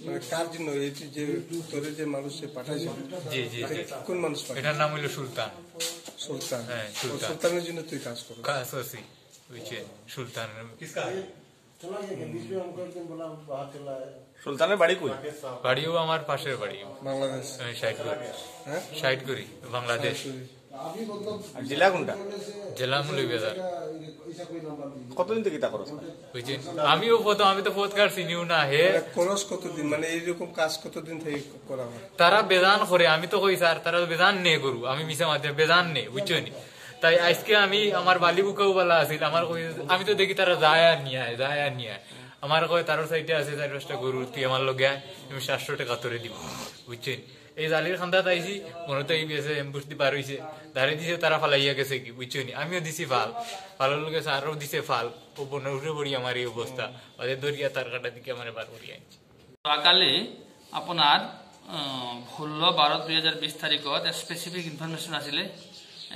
মানে কার জন্য এই যে- যে তোরে যে মানুষ সে পাঠাইছে জি জি জি কোন মানুষ পাঠাইছে এটার নাম হইল সুলতান। সুলতান। হ্যাঁ, ও সুলতান। সুলতানের জন্য তুই কাজ করো। কাজ আছি বুঝছেন? সুলতান সুলতানের বাড়ি কই? বাড়িও আমার পাশের বাড়ি। বাংলাদেশ। হ্যাঁ? বাংলাদেশ। জেলা কোনটা? জেলা মুলিবাজার। কতদিন থেকে তা করছ বুঝছেন আমিও প্রথম আমি তো পথকার চিনিও না হে। খরচ কতদিন? মানে এইরকম কাজ কতদিন থেকে করা তারা বেদান করে আমি তো কই স্যার তারা বেদান নে করু আমি মিশা মাধ্যমে বেদান নে বুঝছ নি? তাই আজকে আমি আমার বালি বুকাও বলা আছিল আমার আমি তো দেখি তারা যায় আর নিয়ে যায় আর নিয়ে আমার কয় তার সাইডে আছে চার পাঁচটা গরু, তুই আমার লগে আয় তুমি সাতশো টাকা তোরে দিব, বুঝছেন? এই জালির খান্দাত আইছি, মনে তো গেছে এম্বুস দি পার হইছে। দাঁড়ে দিছে, তারা ফালাইয়া গেছে কি বুঝছ নি আমিও দিছি ফাল। ফালার লোকে আরও দিছে ফাল। ও বনে উঠে পড়ি আমার এই অবস্থা। ওদের ধরিয়া তার কাটা দিকে আমার বার করিয়া আনছি। যোৱাকালি আপোনাৰ ষোল্ল বাৰ দুই হাজাৰ বিছ তাৰিখত স্পেচিফিক ইনফৰমেশ্যন আছিলে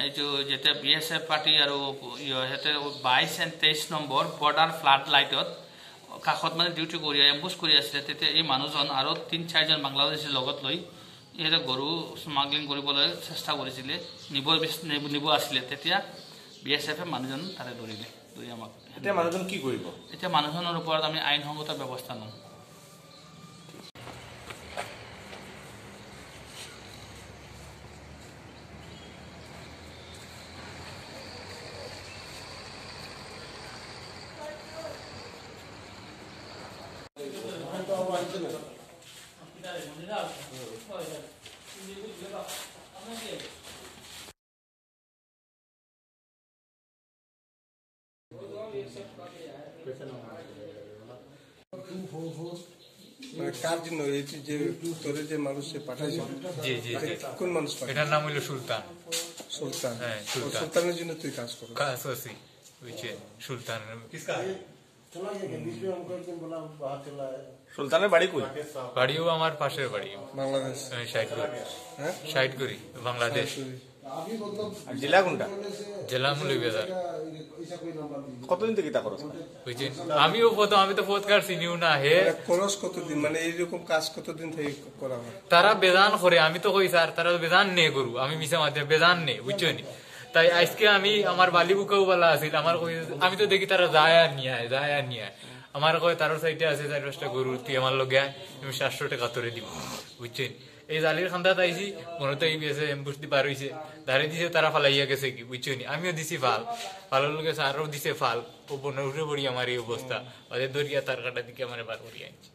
এইটো যেতিয়া বি এছ এফ পাৰ্টি আৰু সিহঁতে বাইছ এণ্ড তেইছ নম্বৰ বৰ্ডাৰ ফ্লাড লাইটত কাষত মানে ডিউটি কৰি এম্বুজ কৰি আছিলে তেতিয়া এই মানুহজন আৰু তিনি চাৰিজন বাংলাদেশীৰ লগত লৈ ইহঁতে গৰু স্মাগলিং কৰিবলৈ চেষ্টা কৰিছিলে নিব- নিব আছিলে। তেতিয়া বি এছ এফে মানুহজন তাতে ধৰিলে ধৰি আমাক এতিয়া মানুহজন কি কৰিব? এতিয়া মানুহজনৰ ওপৰত আমি আইনসংগত ব্যৱস্থা ল'ম। কার জন্য এই যে- যে তোরে যে মানুষ পাঠাইছে জি জি জি কোন মানুষ এটার নাম হইল সুলতান সুলতান হ্যাঁ, সুলতানের জন্য তুই কাজ করো কাজ আছি সুলতান সুলতানের বাড়ি কই? বাড়িও আমার পাশের বাড়ি। বাংলাদেশ। সাইড করি হ্যাঁ? করি বাংলাদেশ। জেলা কোনটা? জেলা মুলিবাজার কতদিন থেকে তা করছ বুঝছেন আমিও প্রথম আমি তো পথকার চিনিও না হে। মানে খরচ কতদিন? মানে এইরকম কাজ কতদিন থেকে করা তারা বেদান করে আমি তো কই স্যার তারা বেদান নে করু আমি মিশা মাধ্যমে বেদান নে বুঝছ নি? তাই আজকে আমি আমার বালি বুকাও বলা আছিল আমার আমি তো দেখি তারা যায় আর নিয়ে আয়, যায় আর নিয়ে আমার কয় তার সাইডে আছে চার পাঁচটা গরু তুই আমার লগে আয় তুমি সাতশো টাকা তোরে দিব বুঝছেন? এই জালির খান্দাত আইছি মনে তো গেছে এম্বুস পার দাঁড়ে দিছে তারা ফালাইয়া গেছে কি বুঝছ নি আমিও দিছি ফাল। ফালার লোকে আরও দিছে ফাল। ও বনে উঠে পড়ি আমার এই অবস্থা ওদের ধরিয়া তার কাটা দিকে আমার বার করিয়া আনছি।